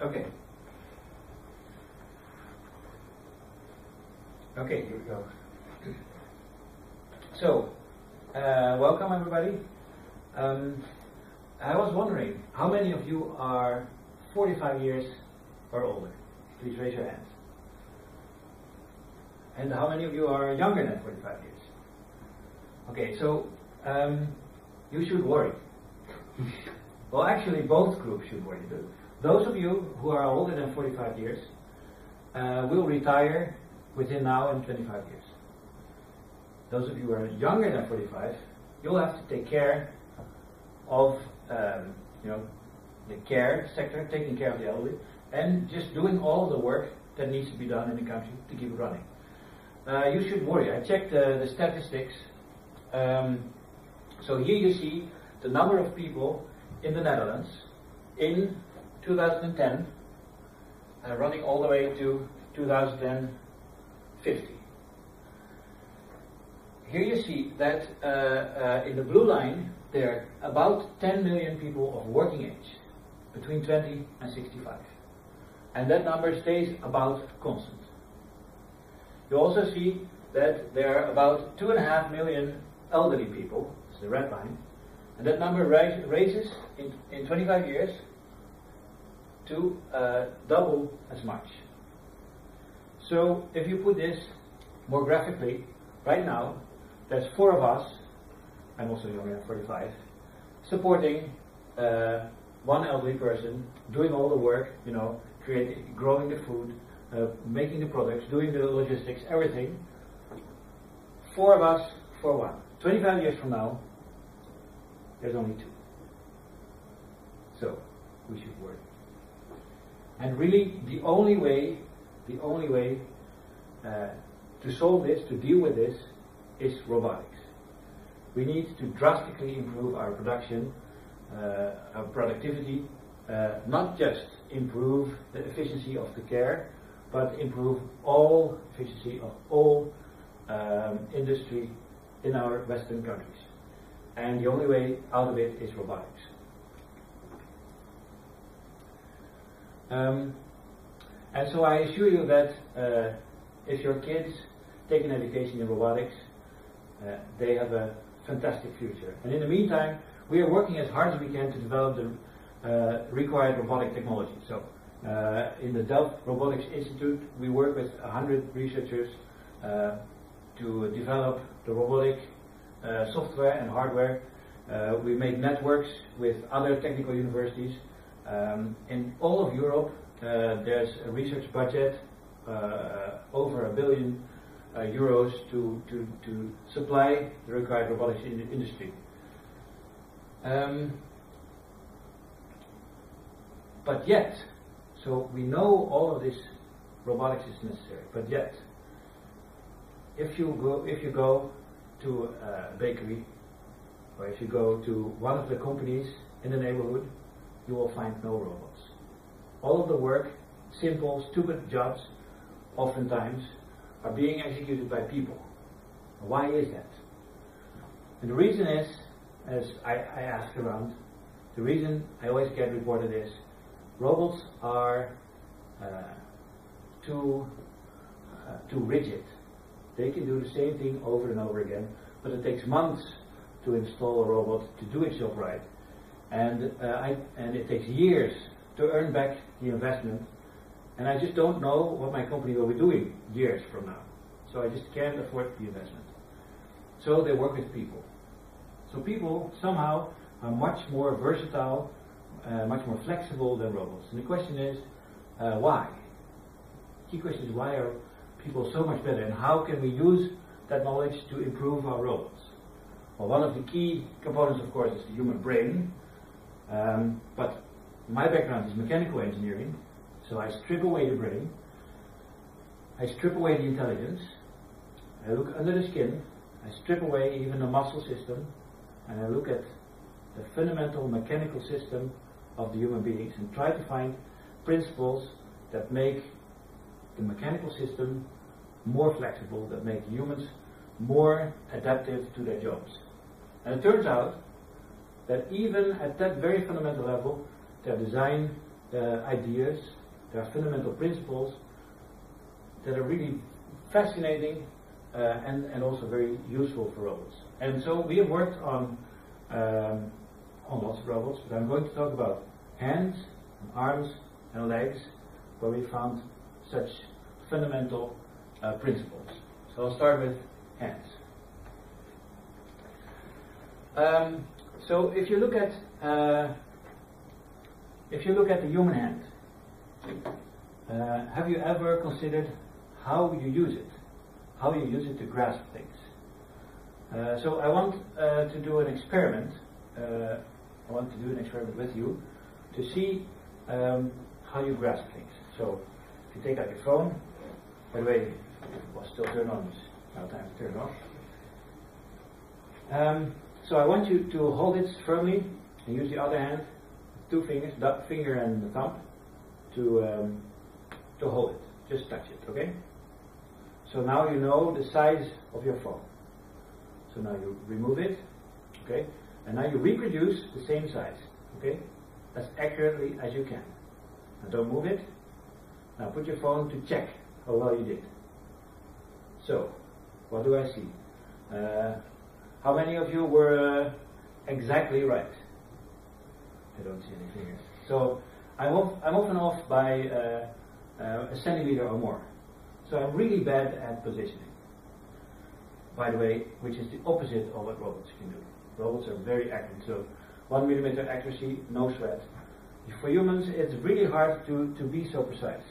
Okay. Okay, here we go. So, uh, welcome everybody. Um, I was wondering, how many of you are 45 years or older? Please raise your hands. And how many of you are younger than 45 years? Okay, so um, you should worry. well, actually, both groups should worry. Those of you who are older than 45 years uh, will retire within now and 25 years. Those of you who are younger than 45, you'll have to take care of, um, you know, the care sector, taking care of the elderly, and just doing all the work that needs to be done in the country to keep it running. Uh, you should worry. I checked uh, the statistics. Um, so here you see the number of people in the Netherlands in 2010, uh, running all the way to 2050. Here you see that uh, uh, in the blue line there are about 10 million people of working age, between 20 and 65. And that number stays about constant. You also see that there are about 2.5 million elderly people, it's the red line, and that number raises in, in 25 years to uh, double as much. So if you put this more graphically, right now, there's four of us, I'm also younger than 45, supporting uh, one elderly person, doing all the work, you know, creating, growing the food, uh, making the products, doing the logistics, everything. Four of us for one. 25 years from now, there's only two. So, we should work. And really, the only way, the only way uh, to solve this, to deal with this, is robotics. We need to drastically improve our production, uh, our productivity, uh, not just improve the efficiency of the care, but improve all efficiency of all um, industry in our Western countries. And the only way out of it is robotics. Um, and so I assure you that uh, if your kids take an education in robotics, uh, they have a fantastic future. And in the meantime, we are working as hard as we can to develop the uh, required robotic technology. So uh, in the Delft Robotics Institute, we work with 100 researchers uh, to develop the robotic uh, software and hardware. We make networks with other technical universities. Um, in all of Europe, uh, there's a research budget uh, over a billion euros to, to, to supply the required robotics in industry. Um, but yet, so we know all of this robotics is necessary, but yet, if you go if you go to a bakery, or if you go to one of the companies in the neighborhood, you will find no robots. All of the work, simple, stupid jobs, oftentimes, are being executed by people. Why is that? And the reason is, as I, I asked around, the reason I always get reported is robots are uh, too uh, too rigid. They can do the same thing over and over again, but it takes months to install a robot to do its job right, and uh, I, and it takes years to earn back the investment. And I just don't know what my company will be doing years from now. So I just can't afford the investment. So they work with people. So people somehow are much more versatile uh, much more flexible than robots. And the question is, uh, why? Key question is, why are people so much better, and how can we use that knowledge to improve our robots? Well, one of the key components, of course, is the human brain. Um, but my background is mechanical engineering, so I strip away the brain, I strip away the intelligence, I look under the skin, I strip away even the muscle system, and I look at the fundamental mechanical system of the human beings and try to find principles that make the mechanical system more flexible, that make humans more adaptive to their jobs. And it turns out that even at that very fundamental level, their design uh, ideas, their fundamental principles that are really fascinating uh, and, and also very useful for robots. And so we have worked on, um, on lots of robots, but I'm going to talk about hands, and arms, and legs, where we found such fundamental uh, principles. So I'll start with hands. Um, so if you look at uh, if you look at the human hand, uh, have you ever considered how you use it, how you use it to grasp things? Uh, so I want uh, to do an experiment. Uh, I want to do an experiment with you to see um, how you grasp things. So if you take out your phone, by the way, it was still turned on, it's now time to turn off. Um, so I want you to hold it firmly and use the other hand, two fingers, the finger and the thumb, to um, to hold it. Just touch it, okay? So now you know the size of your phone. So now you remove it, okay? And now you reproduce the same size, okay? As accurately as you can. Now don't move it. Now put your phone to check how well you did. So, what do I see? Uh, how many of you were exactly right? I don't see any fingers. So, I'm, off, I'm often off by uh, uh, a centimeter or more. So I'm really bad at positioning. By the way, which is the opposite of what robots can do. Robots are very accurate. So one millimeter accuracy, no sweat. For humans, it's really hard to, to be so precise.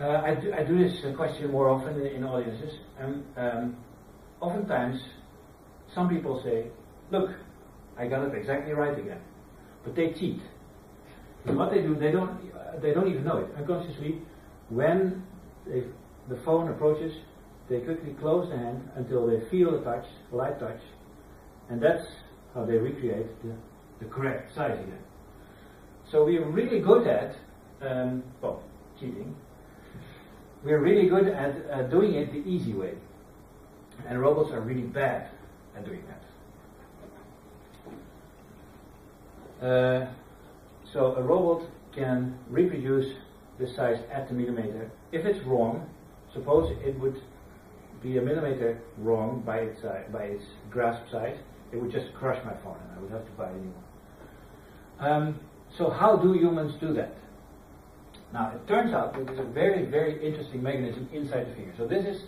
Uh, I, do, I do this question more often in, in audiences, and um, oftentimes some people say, "Look, I got it exactly right again," but they cheat. And what they do, they don't, uh, they don't even know it unconsciously. When they, the phone approaches, they quickly close the hand until they feel the touch, light touch, and that's how they recreate the, the correct size again. So we are really good at, um, well, cheating. We are really good at uh, doing it the easy way. And robots are really bad at doing that. Uh, so a robot can reproduce the size at the millimeter. If it's wrong, suppose it would be a millimeter wrong by its, uh, by its grasp size, it would just crush my phone and I would have to buy a new one. Um, so how do humans do that? Now it turns out that there's a very, very interesting mechanism inside the finger. So this is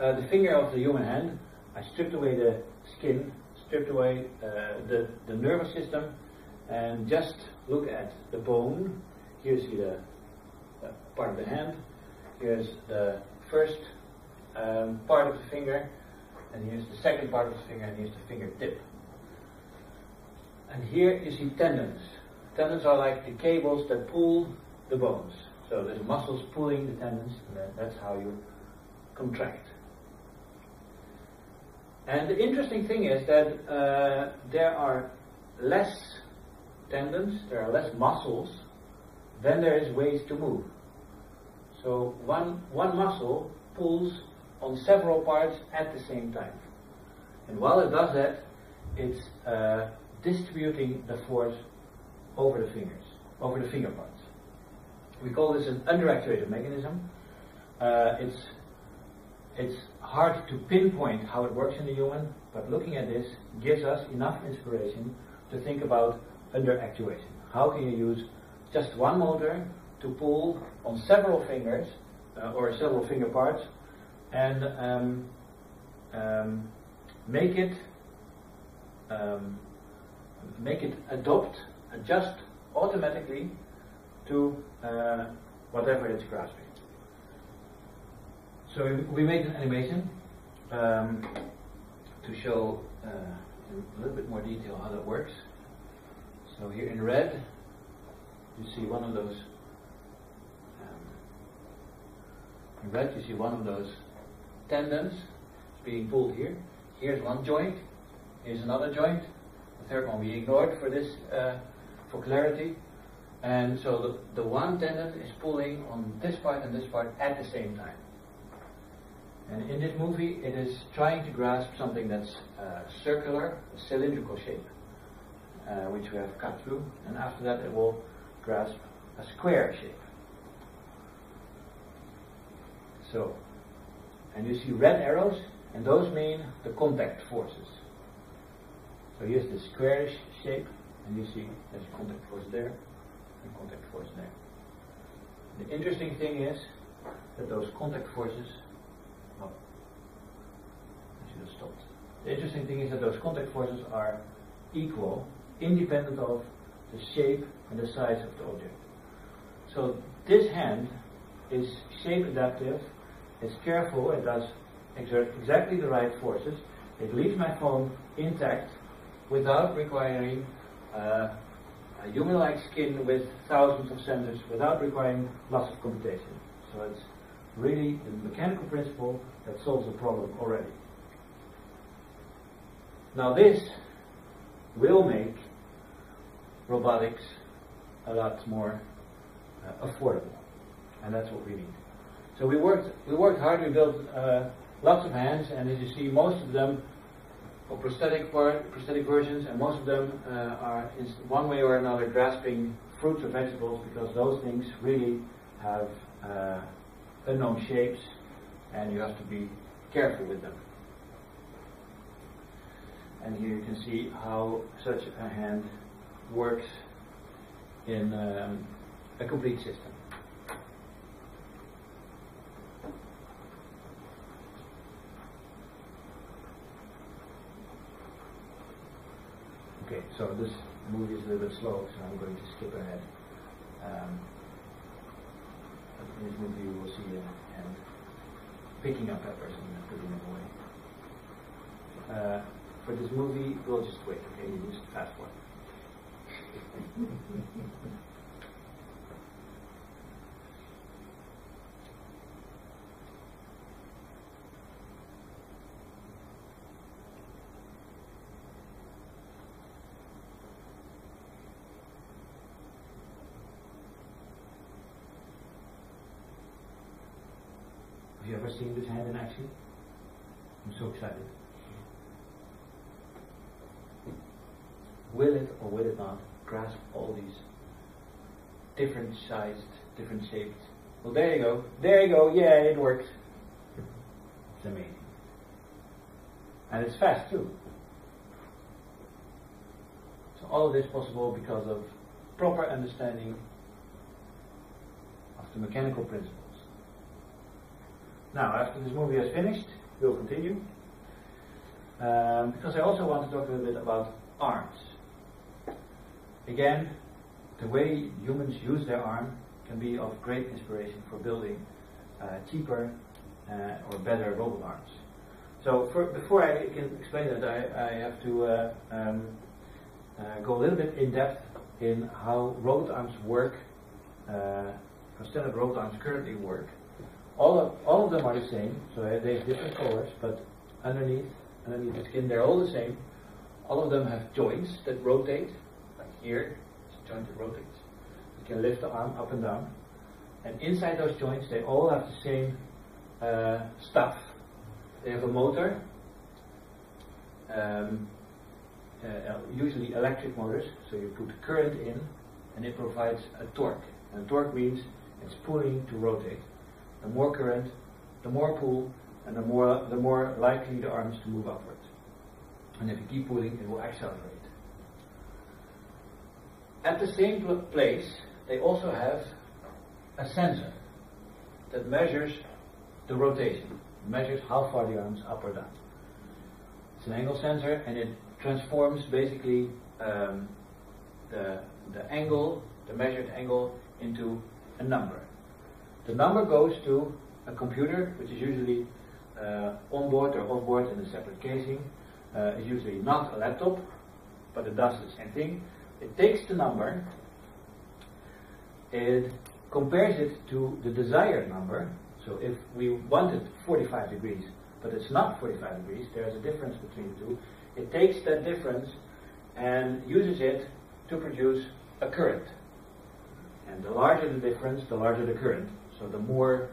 uh, the finger of the human hand. I stripped away the skin, stripped away uh, the, the nervous system, and just look at the bone. Here you see the uh, part of the hand. Here's the first um, part of the finger, and here's the second part of the finger, and here's the fingertip. And here you see tendons. Tendons are like the cables that pull the bones. So there's muscles pulling the tendons, and that's how you contract. And the interesting thing is that uh, there are less tendons, there are less muscles, than there is ways to move. So one, one muscle pulls on several parts at the same time. And while it does that, it's uh, distributing the force over the fingers, over the finger parts. We call this an underactuated mechanism. Uh, it's it's hard to pinpoint how it works in the human, but looking at this gives us enough inspiration to think about underactuation. How can you use just one motor to pull on several fingers uh, or several finger parts and um, um, make it um, make it adopt, adjust automatically to uh, whatever it's grasping. So we made an animation um, to show uh, in a little bit more detail how that works. So here in red, you see one of those. Um, in red, you see one of those tendons being pulled here. Here's one joint. Here's another joint. The third one we ignored for this, uh, for clarity. And so the, the one tendon is pulling on this part and this part at the same time. And in this movie, it is trying to grasp something that's uh, circular, cylindrical shape, uh, which we have cut through. And after that, it will grasp a square shape. So, and you see red arrows, and those mean the contact forces. So here's the squarish shape, and you see there's a contact force there, and contact force there. The interesting thing is that those contact forces, The interesting thing is that those contact forces are equal, independent of the shape and the size of the object. So this hand is shape adaptive, it's careful, it does exert exactly the right forces, it leaves my phone intact without requiring uh, a human-like skin with thousands of sensors, without requiring lots of computation. So it's really the mechanical principle that solves the problem already. Now this will make robotics a lot more uh, affordable, and that's what we need. So we worked we worked hard. We built uh, lots of hands, and as you see, most of them are prosthetic part, prosthetic versions, and most of them uh, are in one way or another grasping fruits or vegetables because those things really have uh, unknown shapes, and you have to be careful with them. And here you can see how such a hand works in um, a complete system. Okay, so this movie is a little bit slow, so I'm going to skip ahead. Um, in this movie you will see a hand picking up that person and putting them away. Uh, for this movie, we'll just wait, okay? You just fast forward. Have you ever seen this hand in action? I'm so excited. Will it or will it not grasp all these different sized, different shaped? Well, there you go. There you go. Yeah, it works. It's amazing. And it's fast too. So all of this possible because of proper understanding of the mechanical principles. Now, after this movie has finished, we'll continue. Um, because I also want to talk a little bit about arms. Again, the way humans use their arm can be of great inspiration for building uh, cheaper uh, or better robot arms. So for, before I can explain that, I, I have to uh, um, uh, go a little bit in depth in how robot arms work, uh, how standard robot arms currently work. All of, all of them are the same, so they have different colors, but underneath, underneath the skin, they're all the same. All of them have joints that rotate, here, joint rotates. You can lift the arm up and down. And inside those joints, they all have the same uh, stuff. They have a motor, um, uh, usually electric motors, so you put current in, and it provides a torque. And torque means it's pulling to rotate. The more current, the more pull, and the more the more likely the arms to move upwards. And if you keep pulling, it will accelerate. At the same pl- place, they also have a sensor that measures the rotation, measures how far the arms up or down. It's an angle sensor, and it transforms basically um, the the angle, the measured angle, into a number. The number goes to a computer, which is usually uh, on board or off board in a separate casing. Uh, it's usually not a laptop, but it does the same thing. It takes the number, it compares it to the desired number. So if we wanted 45 degrees, but it's not 45 degrees, there's a difference between the two. It takes that difference and uses it to produce a current. And the larger the difference, the larger the current. So the more,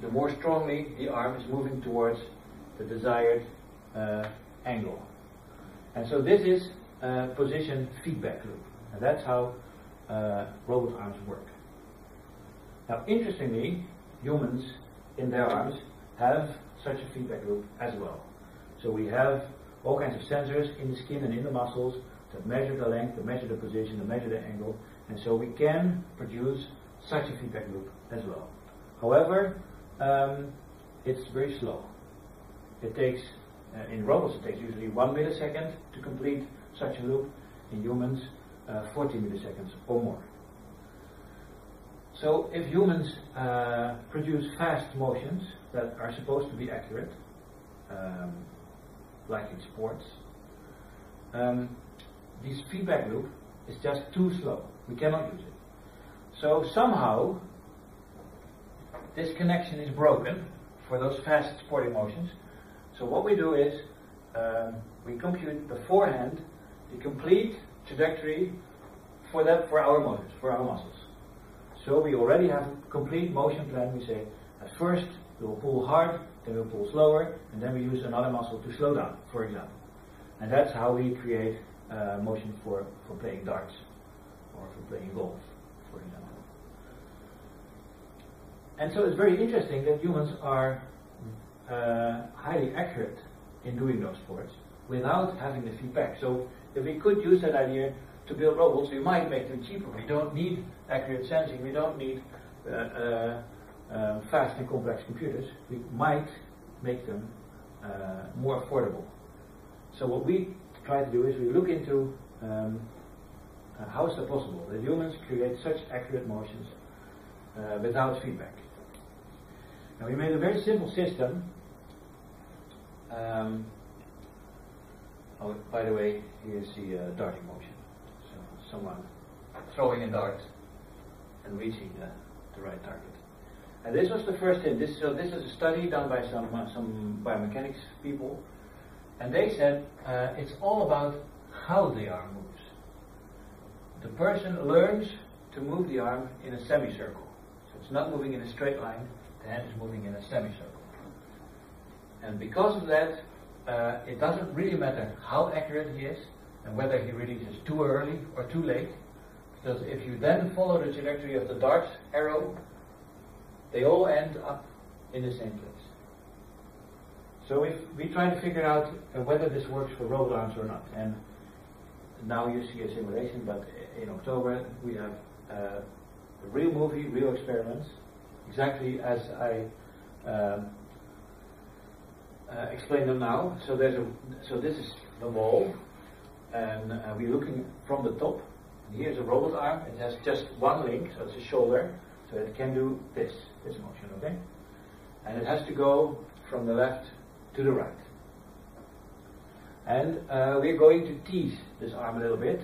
the more strongly the arm is moving towards the desired uh, angle. And so this is a position feedback loop. And that's how uh, robot arms work. Now, interestingly, humans in their arms have such a feedback loop as well. So we have all kinds of sensors in the skin and in the muscles that measure the length, that measure the position, that measure the angle, and so we can produce such a feedback loop as well. However, um, it's very slow. It takes, uh, in robots, it takes usually one millisecond to complete such a loop. In humans, uh, 40 milliseconds or more. So if humans uh, produce fast motions that are supposed to be accurate, um, like in sports, um, this feedback loop is just too slow. We cannot use it. So somehow this connection is broken for those fast sporting motions. So what we do is um, we compute beforehand the complete trajectory for that for our motions, for our muscles. So we already have a complete motion plan. We say at first we will pull hard, then we'll pull slower, and then we use another muscle to slow down, for example. And that's how we create uh, motion for, for playing darts or for playing golf, for example. And so it's very interesting that humans are uh, highly accurate in doing those sports without having the feedback. So if we could use that idea to build robots, we might make them cheaper. We don't need accurate sensing. We don't need uh, uh, uh, fast and complex computers. We might make them uh, more affordable. So what we try to do is we look into um, uh, how is that possible that humans create such accurate motions uh, without feedback. Now we made a very simple system. Um, oh, by the way, here's the uh, darting motion. So someone throwing a dart and reaching the, the right target. And this was the first hint. This, so this is a study done by some uh, some biomechanics people, and they said uh, it's all about how the arm moves. The person learns to move the arm in a semicircle. So it's not moving in a straight line the hand is moving in a semicircle. And because of that, uh, it doesn't really matter how accurate he is and whether he releases too early or too late. Because if you then follow the trajectory of the dart arrow, they all end up in the same place. So if we try to figure out uh, whether this works for robot arms or not, and now you see a simulation, but in October we have uh, a real movie, real experiments, exactly as I um, uh, explain them now. So there's a so this is the wall, and uh, we're looking from the top. And here's a robot arm. It has just one link, so it's a shoulder, so it can do this this motion, okay? And it has to go from the left to the right. And uh, we're going to tease this arm a little bit,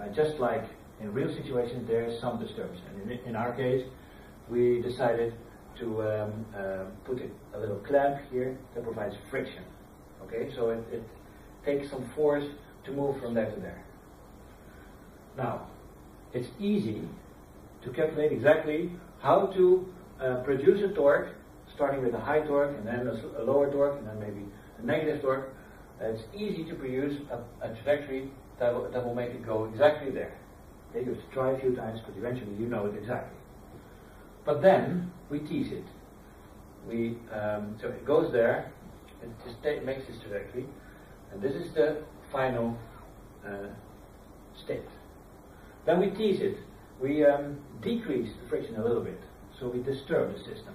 uh, just like in real situations there's some disturbance. And in, in our case, we decided to um, uh, put a, a, little clamp here that provides friction. Okay, so it, it, takes some force to move from there to there. Now, it's easy to calculate exactly how to uh, produce a torque, starting with a high torque and then a, a lower torque and then maybe a negative torque. Uh, it's easy to produce a, a trajectory that will, that will make it go exactly there. Okay, you have to try a few times, but eventually you know it exactly. But then we tease it. We um, so it goes there, it just makes this trajectory, and this is the final uh, state. Then we tease it. We um, decrease the friction a little bit, so we disturb the system.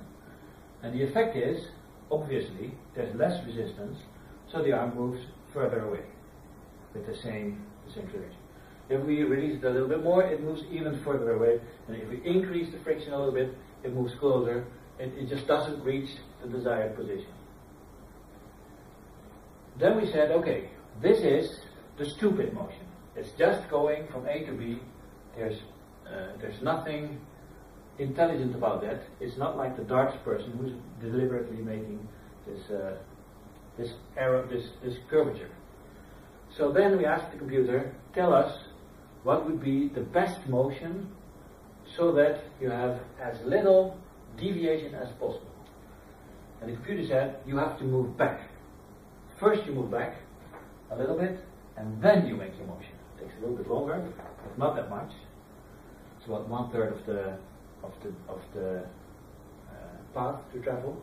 And the effect is, obviously, there's less resistance, so the arm moves further away with the same, the same. If we release it a little bit more, it moves even further away. And if we increase the friction a little bit, it moves closer. It, it just doesn't reach the desired position. Then we said, okay, this is the stupid motion. It's just going from A to B. There's, uh, there's nothing intelligent about that. It's not like the darts person who's deliberately making this, uh, this error, this, this curvature. So then we asked the computer, tell us what would be the best motion so that you have as little deviation as possible. And the computer said you have to move back. First you move back a little bit, and then you make your motion. It takes a little bit longer, but not that much. It's about one third of the of the of the uh, path to travel.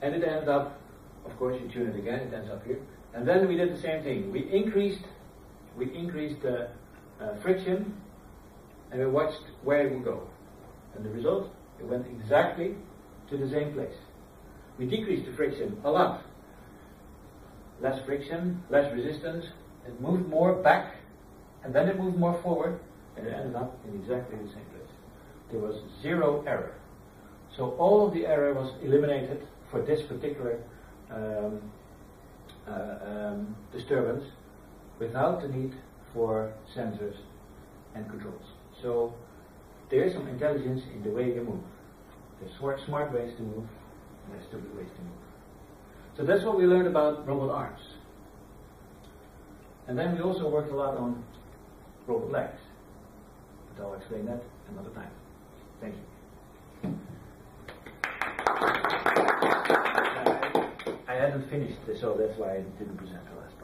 And it ended up, of course, you tune it again, it ends up here. And then we did the same thing. We increased we increased the uh, friction, and we watched where it would go. And the result, it went exactly to the same place. We decreased the friction a lot. Less friction, less resistance. It moved more back, and then it moved more forward, and it ended up in exactly the same place. There was zero error. So all of the error was eliminated for this particular um, uh, um, disturbance without the need for sensors and controls. So there is some intelligence in the way you move. There's smart, smart ways to move, and there's stupid ways to move. So that's what we learned about robot arms. And then we also worked a lot on robot legs. But I'll explain that another time. Thank you. I hadn't finished, so that's why I didn't present the last part.